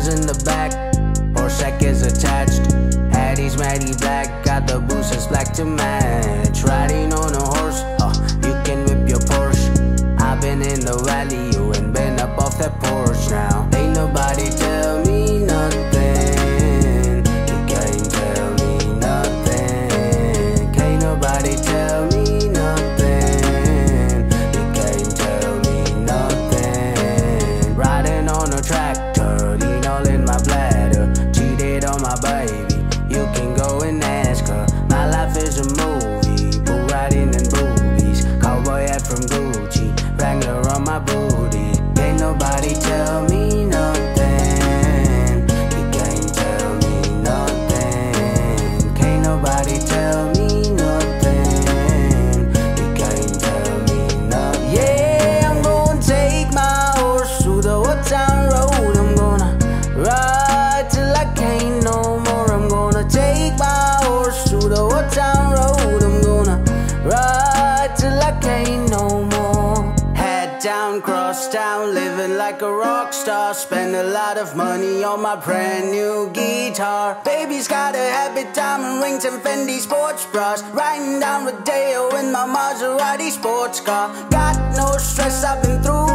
is in the back, Orsec is attached. Hattie's Maddie black, got the boosters black to match. Riding on a horse, uh, you can whip your Porsche. I've been in the valley, you ain't been up off that porch now. Ain't nobody town, living like a rock star. Spend a lot of money on my brand new guitar. Baby's got a habit, diamond rings and Fendi sports bras. Riding down Rodeo in my Maserati sports car. Got no stress, I've been through